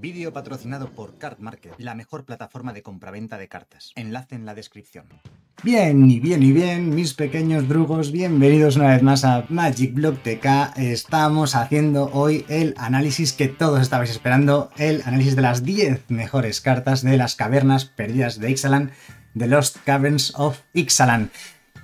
Vídeo patrocinado por Card Market, la mejor plataforma de compraventa de cartas. Enlace en la descripción. Bien, y bien, y bien, mis pequeños drugos, bienvenidos una vez más a Magic Block TK. Estamos haciendo hoy el análisis que todos estabais esperando, el análisis de las 10 mejores cartas de las cavernas perdidas de Ixalan, The Lost Caverns of Ixalan.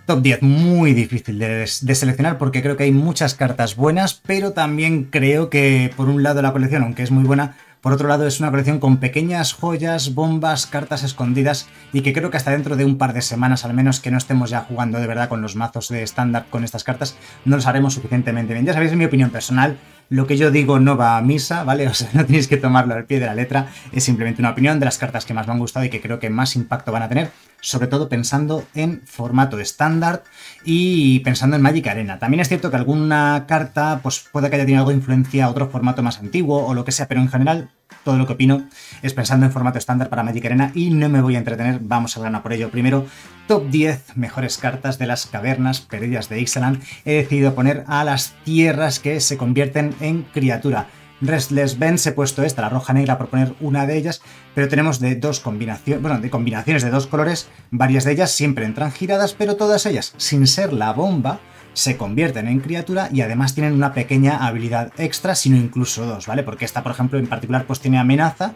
Top 10 muy difícil de, seleccionar porque creo que hay muchas cartas buenas, pero también creo que por un lado la colección, aunque es muy buena, por otro lado, es una colección con pequeñas joyas, bombas, cartas escondidas y que creo que hasta dentro de un par de semanas, al menos que no estemos ya jugando de verdad con los mazos de estándar con estas cartas, no los haremos suficientemente bien. Ya sabéis, es mi opinión personal. Lo que yo digo no va a misa, ¿vale? O sea, no tenéis que tomarlo al pie de la letra. Es simplemente una opinión de las cartas que más me han gustado y que creo que más impacto van a tener sobre todo pensando en formato estándar y pensando en Magic Arena. También es cierto que alguna carta pues, puede que haya tenido algo de influencia a otro formato más antiguo o lo que sea, pero en general todo lo que opino es pensando en formato estándar para Magic Arena y no me voy a entretener, vamos a ganar por ello. Primero, top 10 mejores cartas de las cavernas perdidas de Ixalan. He decidido poner a las tierras que se convierten en criatura. Restless Benz he puesto esta, la roja negra, por poner una de ellas, pero tenemos de dos combinaciones, bueno, de combinaciones de dos colores, varias de ellas siempre entran giradas, pero todas ellas, sin ser la bomba, se convierten en criatura y además tienen una pequeña habilidad extra, sino incluso dos, ¿vale? Porque esta, por ejemplo, en particular, pues tiene amenaza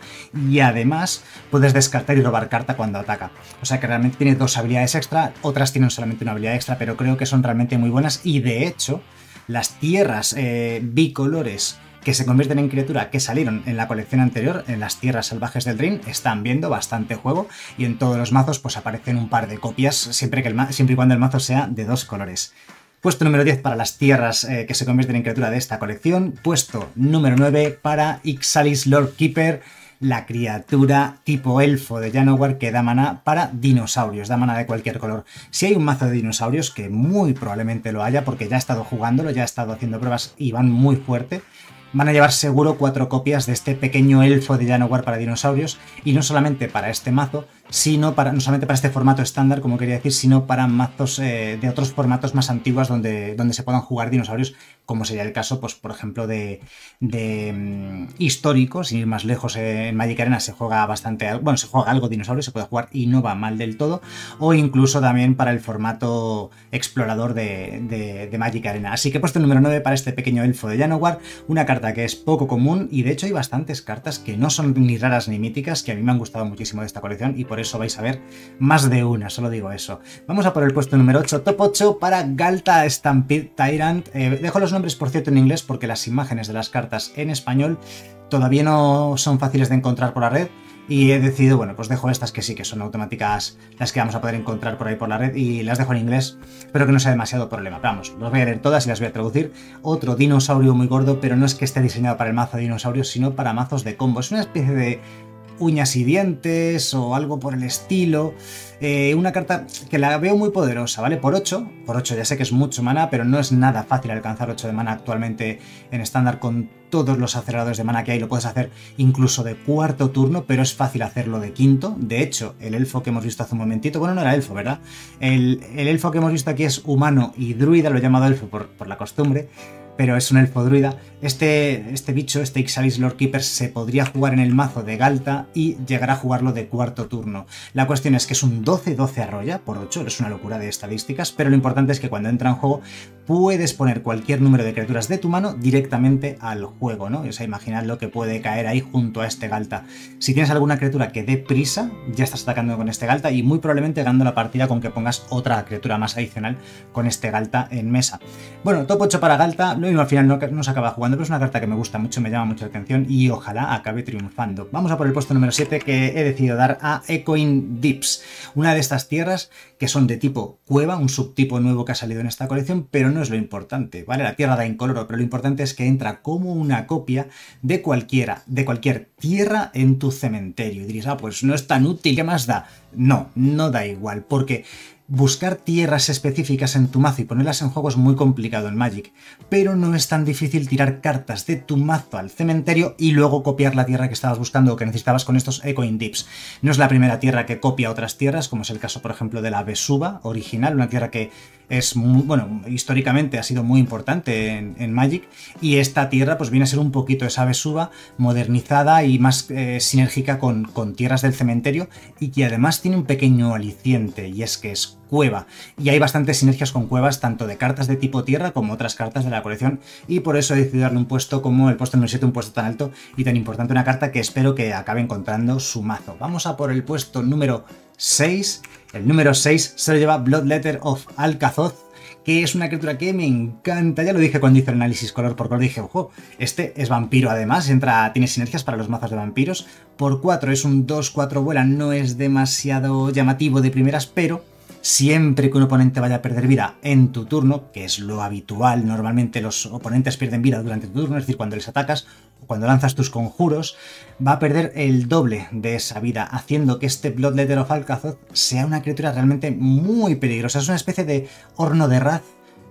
y además puedes descartar y robar carta cuando ataca. O sea que realmente tiene dos habilidades extra, otras tienen solamente una habilidad extra, pero creo que son realmente muy buenas y de hecho, las tierras eh, bicolores que se convierten en criatura que salieron en la colección anterior, en las tierras salvajes del Dream, están viendo bastante juego y en todos los mazos pues aparecen un par de copias siempre, que el siempre y cuando el mazo sea de dos colores. Puesto número 10 para las tierras eh, que se convierten en criatura de esta colección. Puesto número 9 para Ixalis Lord Keeper, la criatura tipo elfo de Janowar que da mana para dinosaurios, da mana de cualquier color. Si hay un mazo de dinosaurios, que muy probablemente lo haya porque ya he estado jugándolo, ya he estado haciendo pruebas y van muy fuerte, van a llevar seguro cuatro copias de este pequeño elfo de Janowar para dinosaurios, y no solamente para este mazo, sino para, no solamente para este formato estándar, como quería decir, sino para mazos eh, de otros formatos más antiguos donde, donde se puedan jugar dinosaurios, como sería el caso, pues, por ejemplo, de, de mm, históricos, sin ir más lejos, eh, en Magic Arena se juega bastante, bueno, se juega algo dinosaurio, se puede jugar y no va mal del todo, o incluso también para el formato explorador de, Magic Arena. Así que puesto número 9 para este pequeño elfo de Janowar, una carta que es poco común y de hecho hay bastantes cartas que no son ni raras ni míticas, que a mí me han gustado muchísimo de esta colección y por eso vais a ver más de una, solo digo eso. Vamos a por el puesto número 8, top 8 para Galta Stampede Tyrant. Eh, dejo los nombres, por cierto, en inglés porque las imágenes de las cartas en español todavía no son fáciles de encontrar por la red. Y he decidido, bueno, pues dejo estas que sí, que son automáticas las que vamos a poder encontrar por ahí por la red y las dejo en inglés, pero que no sea demasiado problema. vamos, los voy a leer todas y las voy a traducir. Otro dinosaurio muy gordo, pero no es que esté diseñado para el mazo de dinosaurios, sino para mazos de combo. Es una especie de uñas y dientes o algo por el estilo. Eh, una carta que la veo muy poderosa, ¿vale? Por 8, por 8 ya sé que es mucho mana, pero no es nada fácil alcanzar 8 de mana actualmente en estándar con todos los aceleradores de mana que hay, lo puedes hacer incluso de cuarto turno, pero es fácil hacerlo de quinto. De hecho, el elfo que hemos visto hace un momentito, bueno, no era elfo, ¿verdad? El, elfo que hemos visto aquí es humano y druida, lo he llamado elfo por, por la costumbre, pero es un elfo druida. Este, este bicho, este Ixalis Lord Keeper, se podría jugar en el mazo de Galta y llegar a jugarlo de cuarto turno. La cuestión es que es un 12-12 arroya por 8, es una locura de estadísticas, pero lo importante es que cuando entra en juego puedes poner cualquier número de criaturas de tu mano directamente al juego, ¿no? O sea, imaginad lo que puede caer ahí junto a este Galta. Si tienes alguna criatura que dé prisa, ya estás atacando con este Galta y muy probablemente ganando la partida con que pongas otra criatura más adicional con este Galta en mesa. Bueno, top 8 para Galta, lo al final no, no se acaba jugando pero es una carta que me gusta mucho, me llama mucho la atención y ojalá acabe triunfando. Vamos a por el puesto número 7 que he decidido dar a Echoing Deeps, una de estas tierras que son de tipo cueva, un subtipo nuevo que ha salido en esta colección, pero no es lo importante, ¿vale? La tierra da incoloro, pero lo importante es que entra como una copia de cualquiera, de cualquier tierra en tu cementerio. Y diréis, ah, pues no es tan útil, ¿qué más da? No, no da igual, porque Buscar tierras específicas en tu mazo y ponerlas en juego es muy complicado en Magic, pero no es tan difícil tirar cartas de tu mazo al cementerio y luego copiar la tierra que estabas buscando o que necesitabas con estos Echoing Dips. No es la primera tierra que copia otras tierras, como es el caso, por ejemplo, de la Vesuva original, una tierra que es muy, bueno, históricamente ha sido muy importante en, Magic y esta tierra pues viene a ser un poquito esa besuba modernizada y más eh, sinérgica con, con tierras del cementerio y que además tiene un pequeño aliciente y es que es cueva. Y hay bastantes sinergias con cuevas, tanto de cartas de tipo tierra como otras cartas de la colección, y por eso he decidido darle un puesto como el puesto número 7, un puesto tan alto y tan importante, una carta que espero que acabe encontrando su mazo. Vamos a por el puesto número 6. El número 6 se lo lleva Bloodletter of Alcazoth, que es una criatura que me encanta. Ya lo dije cuando hice el análisis color por color. Dije, ojo, este es vampiro además, entra, tiene sinergias para los mazos de vampiros. Por 4 es un 2-4 vuela, no es demasiado llamativo de primeras, pero siempre que un oponente vaya a perder vida en tu turno, que es lo habitual, normalmente los oponentes pierden vida durante tu turno, es decir, cuando les atacas cuando lanzas tus conjuros, va a perder el doble de esa vida, haciendo que este Bloodletter of Alcazoth sea una criatura realmente muy peligrosa. Es una especie de horno de raz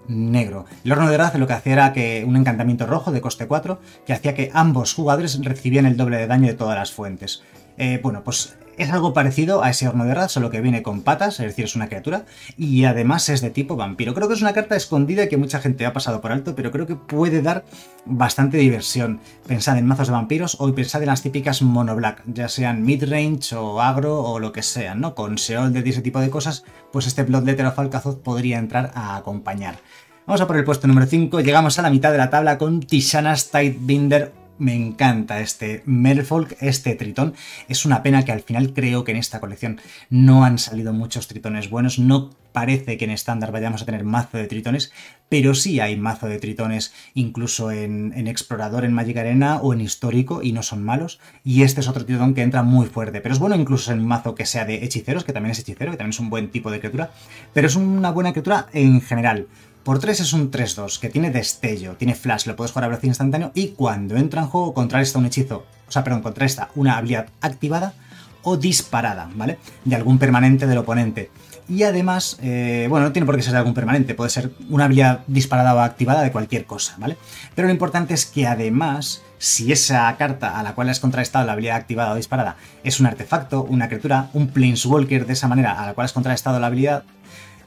negro. El horno de raz lo que hacía era que un encantamiento rojo de coste 4 que hacía que ambos jugadores recibían el doble de daño de todas las fuentes. Eh, bueno, pues es algo parecido a ese horno de raz, solo que viene con patas, es decir, es una criatura, y además es de tipo vampiro. Creo que es una carta escondida que mucha gente ha pasado por alto, pero creo que puede dar bastante diversión. Pensad en mazos de vampiros o pensad en las típicas mono black, ya sean midrange o agro o lo que sean, ¿no? Con Seol de ese tipo de cosas, pues este Bloodletter of Alcazoth podría entrar a acompañar. Vamos a por el puesto número 5, llegamos a la mitad de la tabla con Tishanas Tidebinder me encanta este Merfolk, este tritón. Es una pena que al final creo que en esta colección no han salido muchos tritones buenos. No parece que en estándar vayamos a tener mazo de tritones, pero sí hay mazo de tritones incluso en, explorador en Magic Arena o en histórico y no son malos. Y este es otro tritón que entra muy fuerte, pero es bueno incluso en mazo que sea de hechiceros, que también es hechicero, que también es un buen tipo de criatura, pero es una buena criatura en general. Por 3 es un 3-2, que tiene destello, tiene flash, lo puedes jugar a velocidad instantáneo y cuando entra en juego contrarresta un hechizo, o sea, perdón, contrarresta una habilidad activada o disparada, ¿vale? De algún permanente del oponente. Y además, eh, bueno, no tiene por qué ser algún permanente, puede ser una habilidad disparada o activada de cualquier cosa, ¿vale? Pero lo importante es que además, si esa carta a la cual has contrarrestado la habilidad activada o disparada es un artefacto, una criatura, un Planeswalker de esa manera a la cual has contrarrestado la habilidad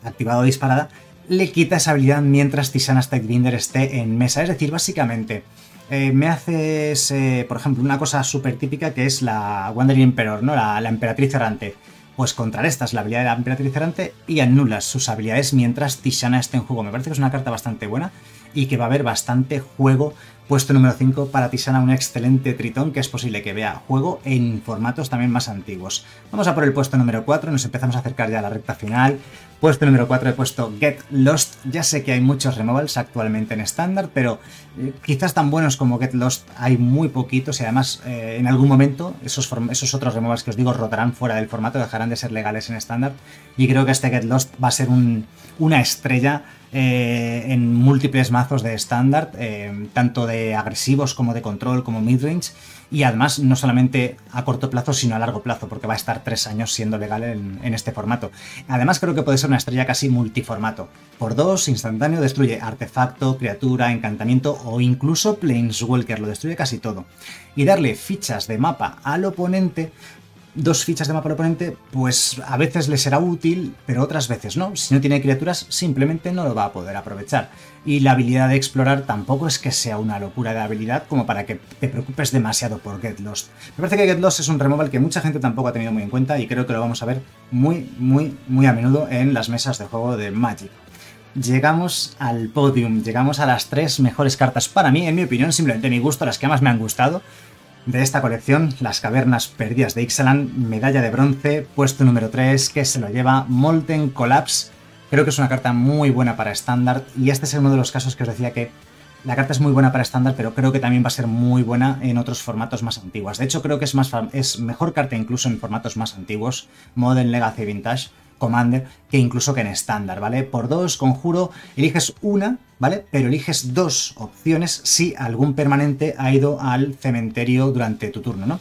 activada o disparada, le quita esa habilidad mientras Tisana Binder esté en mesa. Es decir, básicamente, eh, me haces, eh, por ejemplo, una cosa súper típica que es la Wandering Emperor, ¿no? La, Emperatriz Errante. Pues contrarrestas la habilidad de la Emperatriz Errante y anulas sus habilidades mientras Tisana esté en juego. Me parece que es una carta bastante buena y que va a haber bastante juego. Puesto número 5 para Tisana, un excelente tritón que es posible que vea juego en formatos también más antiguos. Vamos a por el puesto número 4, nos empezamos a acercar ya a la recta final. Puesto número 4 he puesto Get Lost. Ya sé que hay muchos removals actualmente en estándar, pero eh, quizás tan buenos como Get Lost hay muy poquitos y además eh, en algún momento esos, esos otros removals que os digo rotarán fuera del formato, dejarán de ser legales en estándar y creo que este Get Lost va a ser una estrella eh, en múltiples mazos de estándar, tanto de agresivos como de control como midrange y además no solamente a corto plazo, sino a largo plazo, porque va a estar tres años siendo legal en, este formato. Además creo que puede ser una estrella casi multiformato. Por dos, instantáneo, destruye artefacto, criatura, encantamiento o incluso Planeswalker, lo destruye casi todo. Y darle fichas de mapa al oponente dos fichas de mapa al oponente, pues a veces le será útil, pero otras veces no. Si no tiene criaturas, simplemente no lo va a poder aprovechar. Y la habilidad de explorar tampoco es que sea una locura de habilidad como para que te preocupes demasiado por Get Lost. Me parece que Get Lost es un removal que mucha gente tampoco ha tenido muy en cuenta y creo que lo vamos a ver muy, muy, muy a menudo en las mesas de juego de Magic. Llegamos al podium, llegamos a las tres mejores cartas para mí, en mi opinión, simplemente mi gusto, las que más me han gustado de esta colección, Las Cavernas Perdidas de Ixalan, medalla de bronce, puesto número 3, que se lo lleva Molten Collapse. Creo que es una carta muy buena para estándar y este es uno de los casos que os decía que la carta es muy buena para estándar, pero creo que también va a ser muy buena en otros formatos más antiguos. De hecho, creo que es, más, es mejor carta incluso en formatos más antiguos, Modern Legacy Vintage, Commander, que incluso que en estándar, ¿vale? Por dos, conjuro, eliges una, ¿vale? Pero eliges dos opciones si algún permanente ha ido al cementerio durante tu turno, ¿no?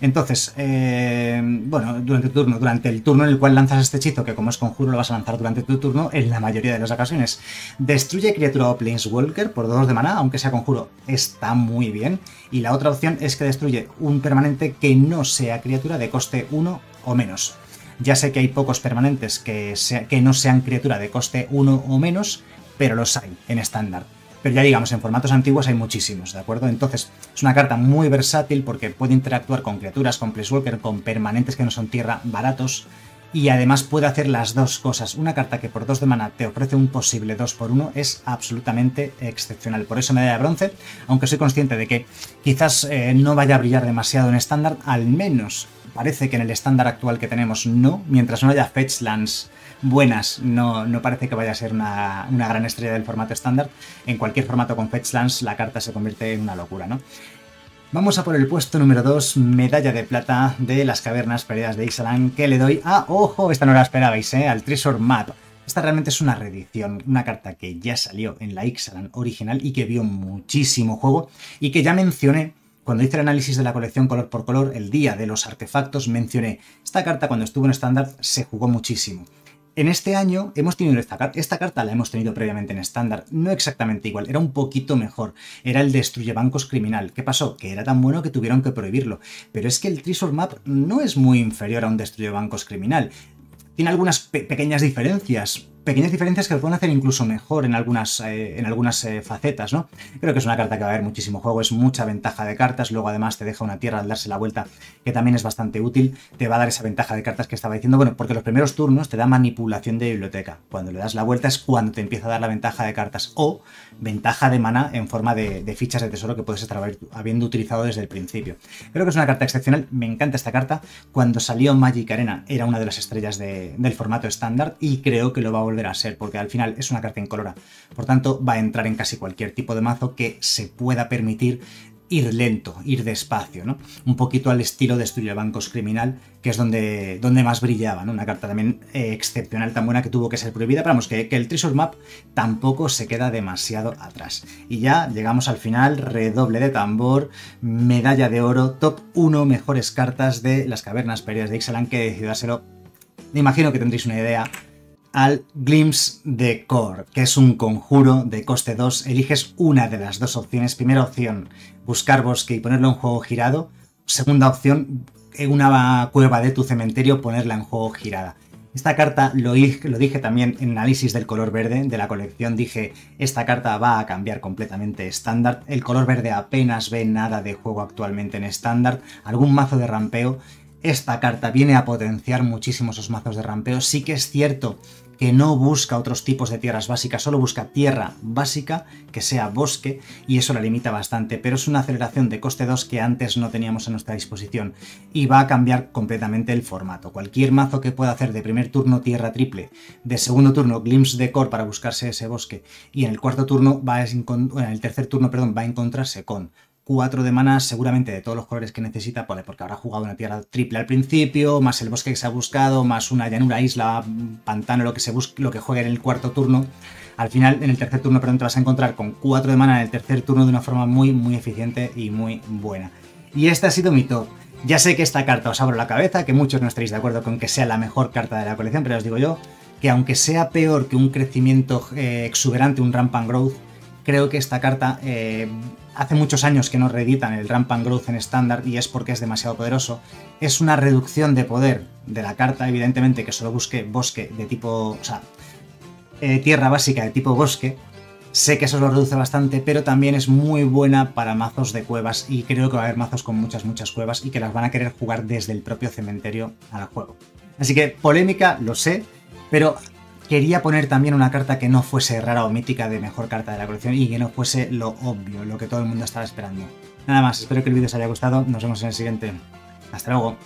Entonces, eh, bueno, durante tu turno, durante el turno en el cual lanzas este hechizo, que como es conjuro lo vas a lanzar durante tu turno, en la mayoría de las ocasiones. Destruye criatura o Planeswalker por dos de mana, aunque sea conjuro, está muy bien. Y la otra opción es que destruye un permanente que no sea criatura de coste 1 o menos. Ya sé que hay pocos permanentes que, no sean criatura de coste 1 o menos, pero los hay en estándar. Pero ya digamos, en formatos antiguos hay muchísimos, ¿de acuerdo? Entonces, es una carta muy versátil porque puede interactuar con criaturas, con Walker, con permanentes que no son tierra baratos, y además puede hacer las dos cosas. Una carta que por 2 de mana te ofrece un posible 2 por 1 es absolutamente excepcional. Por eso me da de bronce, aunque soy consciente de que quizás eh, no vaya a brillar demasiado en estándar, al menos parece que en el estándar actual que tenemos no, mientras no haya fetchlands buenas, no, no parece que vaya a ser una, una gran estrella del formato estándar. En cualquier formato con fetchlands la carta se convierte en una locura, ¿no? Vamos a por el puesto número 2, medalla de plata de las cavernas perdidas de Ixalan, que le doy a, ojo, esta no la esperabais, ¿eh? al Treasure Map. Esta realmente es una reedición, una carta que ya salió en la Ixalan original y que vio muchísimo juego y que ya mencioné cuando hice el análisis de la colección color por color, el día de los artefactos, mencioné, esta carta cuando estuvo en estándar se jugó muchísimo. En este año hemos tenido esta carta, esta carta la hemos tenido previamente en estándar, no exactamente igual, era un poquito mejor, era el Destruye Bancos Criminal. ¿Qué pasó? Que era tan bueno que tuvieron que prohibirlo, pero es que el Treasure Map no es muy inferior a un Destruye Bancos Criminal. Tiene algunas pequeñas diferencias, pequeñas diferencias que lo pueden hacer incluso mejor en algunas, eh, en algunas eh, facetas, ¿no? Creo que es una carta que va a haber muchísimo juego, es mucha ventaja de cartas, luego además te deja una tierra al darse la vuelta, que también es bastante útil, te va a dar esa ventaja de cartas que estaba diciendo, bueno, porque los primeros turnos te da manipulación de biblioteca, cuando le das la vuelta es cuando te empieza a dar la ventaja de cartas, o ventaja de mana en forma de, fichas de tesoro que puedes estar habiendo utilizado desde el principio. Creo que es una carta excepcional, me encanta esta carta, cuando salió Magic Arena era una de las estrellas del formato estándar y creo que lo va a volver a ser, porque al final es una carta incolora. Por tanto, va a entrar en casi cualquier tipo de mazo que se pueda permitir ir lento, ir despacio, ¿no? Un poquito al estilo de Estudio de Bancos Criminal, que es donde, donde más brillaba, ¿no? Una carta también eh, excepcional, tan buena que tuvo que ser prohibida, pero vamos, que, que el Treasure Map tampoco se queda demasiado atrás. Y ya llegamos al final, redoble de tambor, medalla de oro, top 1 mejores cartas de las cavernas perdidas de Ixalan, que decidió dárselo. Me imagino que tendréis una idea al Glimpse de Core, que es un conjuro de coste 2. Eliges una de las dos opciones. Primera opción, buscar bosque y ponerlo en juego girado. Segunda opción, en una cueva de tu cementerio, ponerla en juego girada. Esta carta lo, lo, dije también en análisis del color verde de la colección. Dije, esta carta va a cambiar completamente estándar. El color verde apenas ve nada de juego actualmente en estándar. Algún mazo de rampeo esta carta viene a potenciar muchísimo esos mazos de rampeo. Sí que es cierto que no busca otros tipos de tierras básicas, solo busca tierra básica que sea bosque y eso la limita bastante, pero es una aceleración de coste 2 que antes no teníamos a nuestra disposición y va a cambiar completamente el formato. Cualquier mazo que pueda hacer de primer turno tierra triple, de segundo turno glimpse de core para buscarse ese bosque y en el cuarto turno va a, en el tercer turno, perdón, va a encontrarse con 4 de mana seguramente de todos los colores que necesita, porque habrá jugado una tierra triple al principio, más el bosque que se ha buscado, más una llanura, isla, pantano, lo que, se busque, lo que juegue en el cuarto turno. Al final, en el tercer turno, perdón, te vas a encontrar con 4 de mana en el tercer turno de una forma muy, muy eficiente y muy buena. Y este ha sido mi top. Ya sé que esta carta os abro la cabeza, que muchos no estaréis de acuerdo con que sea la mejor carta de la colección, pero os digo yo que aunque sea peor que un crecimiento eh, exuberante, un rampant growth, creo que esta carta eh, hace muchos años que no reeditan el Rampant Growth en estándar y es porque es demasiado poderoso. Es una reducción de poder de la carta, evidentemente, que solo busque bosque de tipo. O sea, eh, tierra básica de tipo bosque. Sé que eso lo reduce bastante, pero también es muy buena para mazos de cuevas y creo que va a haber mazos con muchas, muchas cuevas y que las van a querer jugar desde el propio cementerio al juego. Así que polémica, lo sé, pero quería poner también una carta que no fuese rara o mítica de mejor carta de la colección y que no fuese lo obvio, lo que todo el mundo estaba esperando. Nada más, espero que el vídeo os haya gustado, nos vemos en el siguiente. Hasta luego.